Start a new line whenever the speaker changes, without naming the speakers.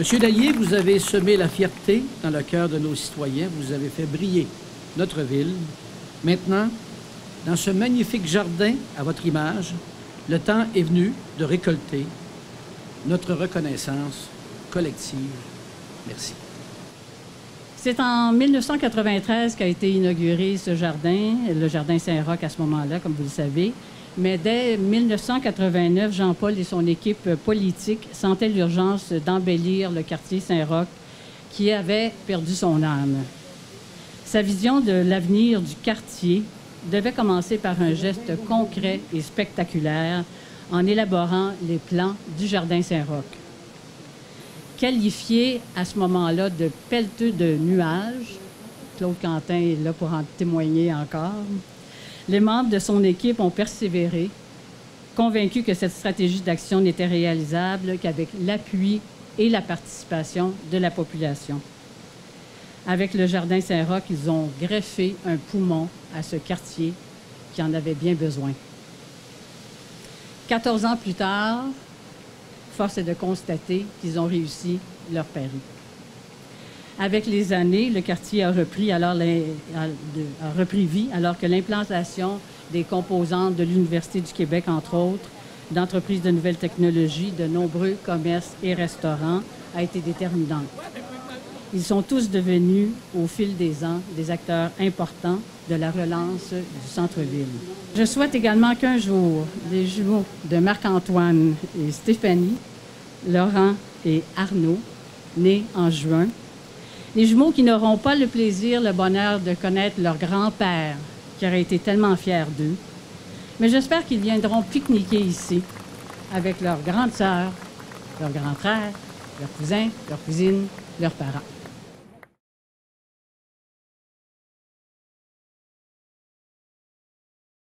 Monsieur Daillé, vous avez semé la fierté dans le cœur de nos citoyens, vous avez fait briller notre ville. Maintenant, dans ce magnifique jardin à votre image, le temps est venu de récolter notre reconnaissance collective. Merci.
C'est en 1993 qu'a été inauguré ce jardin, le jardin Saint-Roch à ce moment-là, comme vous le savez. Mais dès 1989, Jean-Paul et son équipe politique sentaient l'urgence d'embellir le quartier Saint-Roch qui avait perdu son âme. Sa vision de l'avenir du quartier devait commencer par un geste concret et spectaculaire en élaborant les plans du Jardin Saint-Roch. Qualifié à ce moment-là de pelleteux de nuages, Claude Quentin est là pour en témoigner encore, les membres de son équipe ont persévéré, convaincus que cette stratégie d'action n'était réalisable qu'avec l'appui et la participation de la population. Avec le Jardin Saint-Roch, ils ont greffé un poumon à ce quartier qui en avait bien besoin. 14 ans plus tard, force est de constater qu'ils ont réussi leur pari. Avec les années, le quartier a repris, alors a repris vie alors que l'implantation des composantes de l'Université du Québec, entre autres, d'entreprises de nouvelles technologies, de nombreux commerces et restaurants, a été déterminante. Ils sont tous devenus, au fil des ans, des acteurs importants de la relance du centre-ville. Je souhaite également qu'un jour, les jumeaux de Marc-Antoine et Stéphanie, Laurent et Arnaud, nés en juin, les jumeaux qui n'auront pas le plaisir, le bonheur de connaître leur grand-père, qui aurait été tellement fier d'eux. Mais j'espère qu'ils viendront pique-niquer ici avec leurs grandes sœurs, leurs grands frères, leurs cousins, leurs cousines, leurs parents.